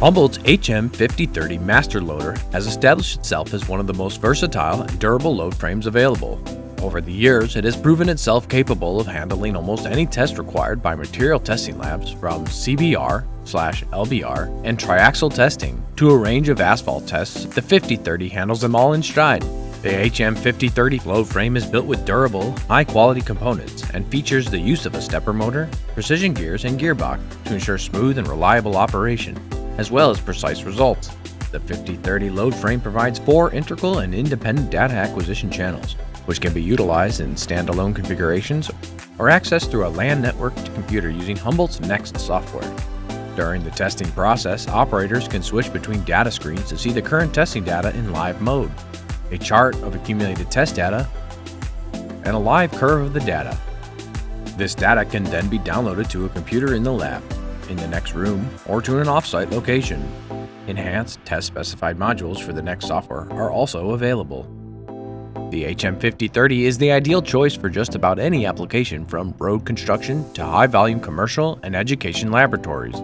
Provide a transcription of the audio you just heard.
Humboldt's HM5030 Master Loader has established itself as one of the most versatile and durable load frames available. Over the years, it has proven itself capable of handling almost any test required by material testing labs from CBR slash LBR and triaxial testing to a range of asphalt tests. The 5030 handles them all in stride. The HM5030 load frame is built with durable, high-quality components and features the use of a stepper motor, precision gears, and gearbox to ensure smooth and reliable operation, as well as precise results. The 5030 load frame provides four integral and independent data acquisition channels, which can be utilized in standalone configurations or accessed through a LAN network to computer using Humboldt's Next software. During the testing process, operators can switch between data screens to see the current testing data in live mode a chart of accumulated test data, and a live curve of the data. This data can then be downloaded to a computer in the lab, in the next room, or to an offsite location. Enhanced test specified modules for the next software are also available. The HM5030 is the ideal choice for just about any application from road construction to high volume commercial and education laboratories.